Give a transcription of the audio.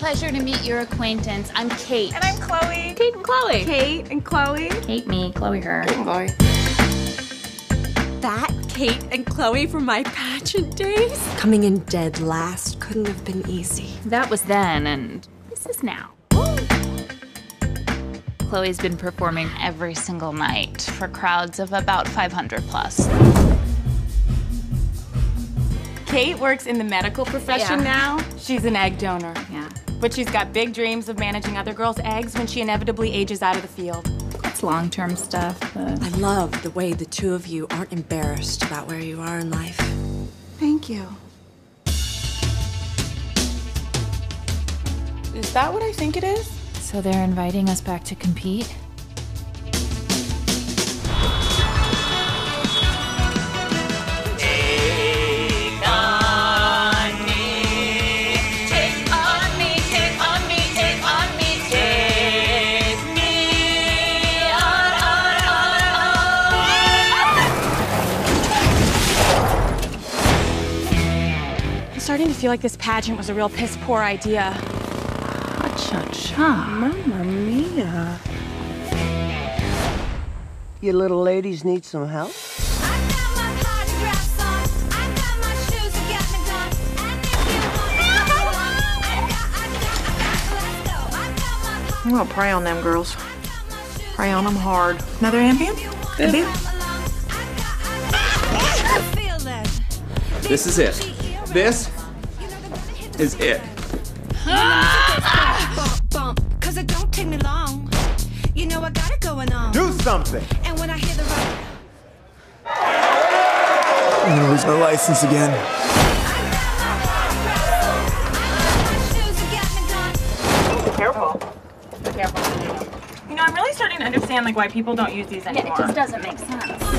pleasure to meet your acquaintance. I'm Kate. And I'm Chloe. Kate and Chloe. Kate and Chloe. Kate me, Chloe her. Chloe. That Kate and Chloe from my pageant days? Coming in dead last couldn't have been easy. That was then, and this is now. Chloe's been performing every single night for crowds of about 500 plus. Kate works in the medical profession Yeah. now. She's an egg donor. Yeah. But she's got big dreams of managing other girls' eggs when she inevitably ages out of the field. That's long term stuff, but. I love the way the two of you aren't embarrassed about where you are in life. Thank you. Is that what I think it is? So they're inviting us back to compete? Starting to feel like this pageant was a real piss poor idea. Cha-cha-cha. Mamma mia. You little ladies need some help? I'm gonna pray on them girls. Pray on them hard. Another Ambien? Ambien? This is it. This is it. Cause it don't take me long. You know I got it going on. Do something. And when I hear the rock, I'm gonna lose my license again. Be careful. Be careful. You know, I'm really starting to understand like why people don't use these anymore. Yeah, it just doesn't make sense. you come